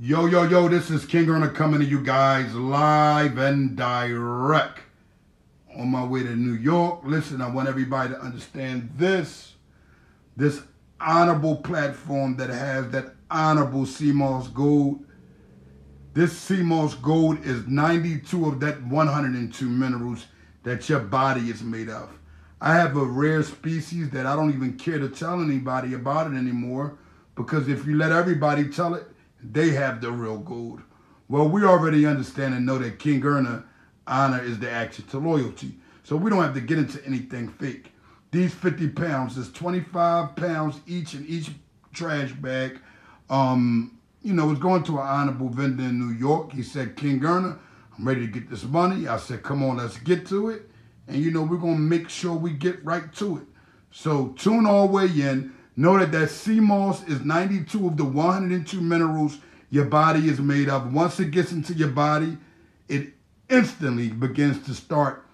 Yo, yo, yo, this is King Earner coming to you guys live and direct. On my way to New York. Listen, I want everybody to understand this. This honorable platform that has that honorable moss gold. This moss gold is 92 of that 102 minerals that your body is made of. I have a rare species that I don't even care to tell anybody about it anymore because if you let everybody tell it, they have the real gold. Well, we already understand and know that King Earner honor is the action to loyalty. So we don't have to get into anything fake. These 50 pounds is 25 pounds each in each trash bag. Um, you know, it's going to an honorable vendor in New York. He said, King Earner, I'm ready to get this money. I said, come on, let's get to it. And, you know, we're going to make sure we get right to it. So tune all way in. That that sea moss is 92 of the 102 minerals your body is made of. Once it gets into your body, it instantly begins to start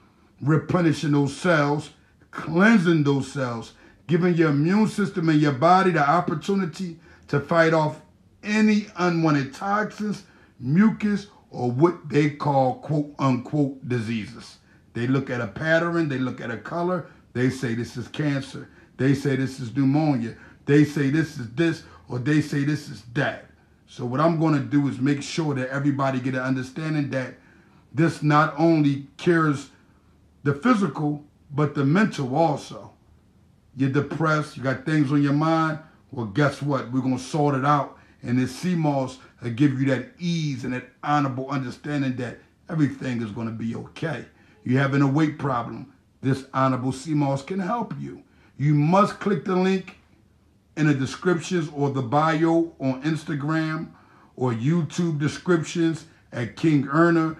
replenishing those cells, cleansing those cells, giving your immune system and your body the opportunity to fight off any unwanted toxins, mucus, or what they call quote unquote diseases. They look at a pattern, they look at a color, they say this is cancer. They say this is pneumonia. They say this is this, or they say this is that. So what I'm going to do is make sure that everybody get an understanding that this not only cures the physical, but the mental also. You're depressed, you got things on your mind. Well, guess what? We're going to sort it out. And this moss will give you that ease and that honorable understanding that everything is going to be okay. You having a weight problem. This honorable moss can help you. You must click the link in the descriptions or the bio on Instagram or YouTube descriptions at King Earner.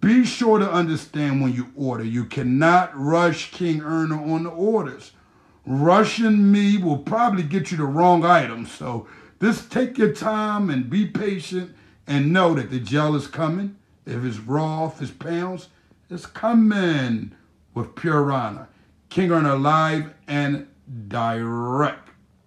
Be sure to understand when you order. You cannot rush King Earner on the orders. Rushing me will probably get you the wrong item. So just take your time and be patient and know that the gel is coming. If it's raw, if it's pounds, it's coming with pure honor. King Earner live and direct.